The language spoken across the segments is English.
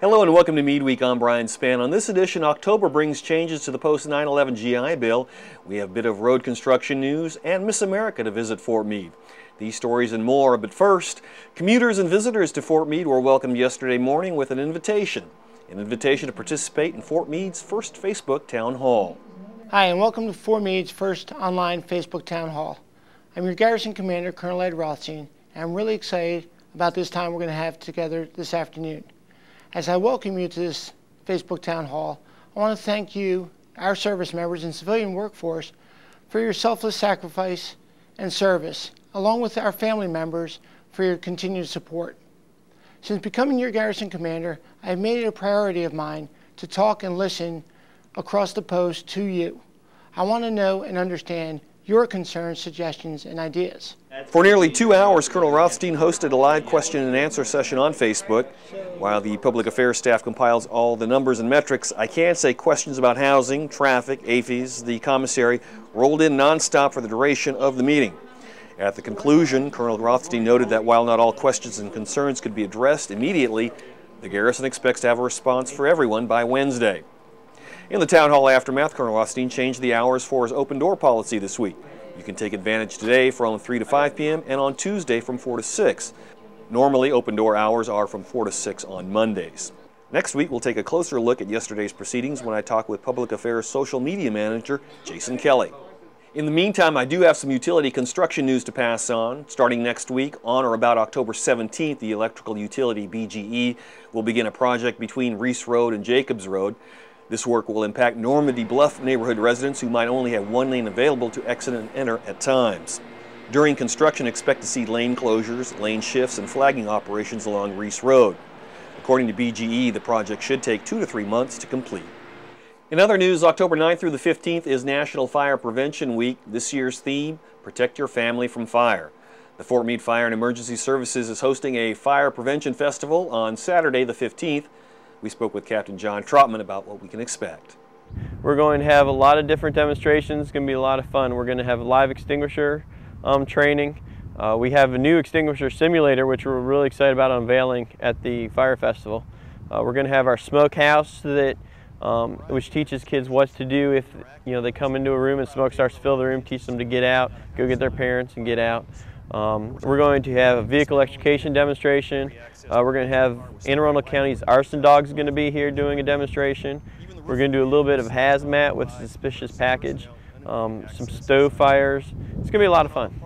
Hello and welcome to Meade Week. I'm Brian Spann. On this edition, October brings changes to the post 9/11 GI Bill. We have a bit of road construction news and Miss America to visit Fort Meade. These stories and more, but first, commuters and visitors to Fort Meade were welcomed yesterday morning with an invitation. An invitation to participate in Fort Meade's first Facebook Town Hall. Hi, and welcome to Fort Meade's first online Facebook Town Hall. I'm your Garrison Commander, Colonel Ed Rothstein, and I'm really excited about this time we're going to have together this afternoon. As I welcome you to this Facebook Town Hall, I want to thank you, our service members and civilian workforce, for your selfless sacrifice and service, along with our family members for your continued support. Since becoming your garrison commander, I have made it a priority of mine to talk and listen across the post to you. I want to know and understand your concerns, suggestions, and ideas. For nearly two hours, Colonel Rothstein hosted a live question and answer session on Facebook. While the public affairs staff compiles all the numbers and metrics, I can say questions about housing, traffic, AAFES, the commissary rolled in nonstop for the duration of the meeting. At the conclusion, Colonel Rothstein noted that while not all questions and concerns could be addressed immediately, the garrison expects to have a response for everyone by Wednesday. In the town hall aftermath, Colonel Rothstein changed the hours for his open door policy this week. You can take advantage today from 3 to 5 p.m. and on Tuesday from 4 to 6. Normally, open door hours are from 4 to 6 on Mondays. Next week, we'll take a closer look at yesterday's proceedings when I talk with Public Affairs Social Media Manager Jason Kelly. In the meantime, I do have some utility construction news to pass on. Starting next week, on or about October 17th, the electrical utility BGE will begin a project between Reece Road and Jacobs Road. This work will impact Normandy Bluff neighborhood residents who might only have one lane available to exit and enter at times. During construction, expect to see lane closures, lane shifts, and flagging operations along Reece Road. According to BGE, the project should take two to three months to complete. In other news, October 9th through the 15th is National Fire Prevention Week. This year's theme, Protect Your Family from Fire. The Fort Meade Fire and Emergency Services is hosting a fire prevention festival on Saturday the 15th we spoke with Captain John Trotman about what we can expect. We're going to have a lot of different demonstrations. It's going to be a lot of fun. We're going to have a live extinguisher um, training. Uh, we have a new extinguisher simulator, which we're really excited about unveiling at the Fire Festival. Uh, we're going to have our smoke house that, um, which teaches kids what to do if you know they come into a room and smoke starts to fill the room, teach them to get out, go get their parents and get out. Um, we're going to have a vehicle extrication demonstration. Uh, we're going to have Anne Arundel County's arson dogs going to be here doing a demonstration. We're going to do a little bit of hazmat with suspicious package, um, some stove fires. It's going to be a lot of fun.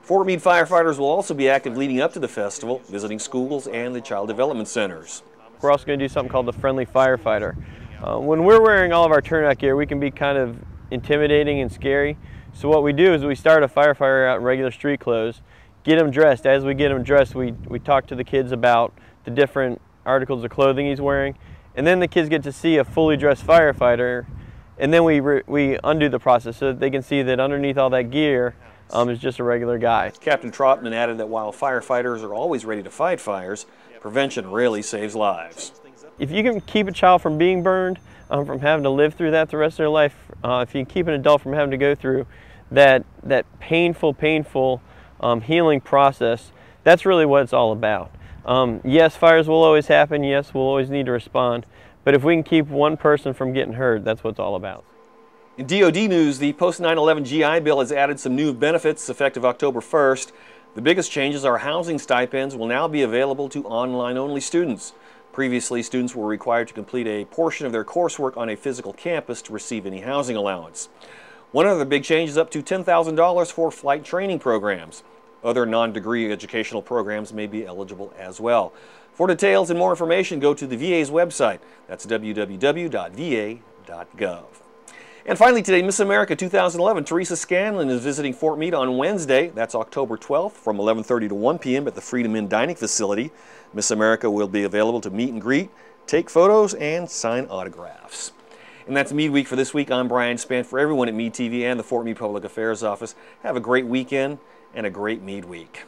Fort Meade firefighters will also be active leading up to the festival, visiting schools and the child development centers. We're also going to do something called the Friendly Firefighter. Uh, when we're wearing all of our turnout gear, we can be kind of intimidating and scary. So what we do is we start a firefighter out in regular street clothes, get them dressed. As we get them dressed, we, we talk to the kids about the different articles of clothing he's wearing. And then the kids get to see a fully dressed firefighter. And then we, we undo the process so that they can see that underneath all that gear um, is just a regular guy. Captain Trotman added that while firefighters are always ready to fight fires, prevention really saves lives. If you can keep a child from being burned, um, from having to live through that the rest of their life, uh, if you can keep an adult from having to go through that, that painful, painful um, healing process, that's really what it's all about. Um, yes, fires will always happen. Yes, we'll always need to respond. But if we can keep one person from getting hurt, that's what it's all about. In DoD news, the post 9/11 GI Bill has added some new benefits effective October 1st. The biggest changes are housing stipends will now be available to online-only students. Previously, students were required to complete a portion of their coursework on a physical campus to receive any housing allowance. One other big change is up to $10,000 for flight training programs. Other non-degree educational programs may be eligible as well. For details and more information, go to the VA's website. That's www.va.gov. And finally today, Miss America 2011, Teresa Scanlan is visiting Fort Meade on Wednesday. That's October 12th from 11.30 to 1 p.m. at the Freedom Inn Dining Facility. Miss America will be available to meet and greet, take photos, and sign autographs. And that's Meade Week for this week. I'm Brian Spann. For everyone at Meade TV and the Fort Meade Public Affairs Office, have a great weekend and a great Meade Week.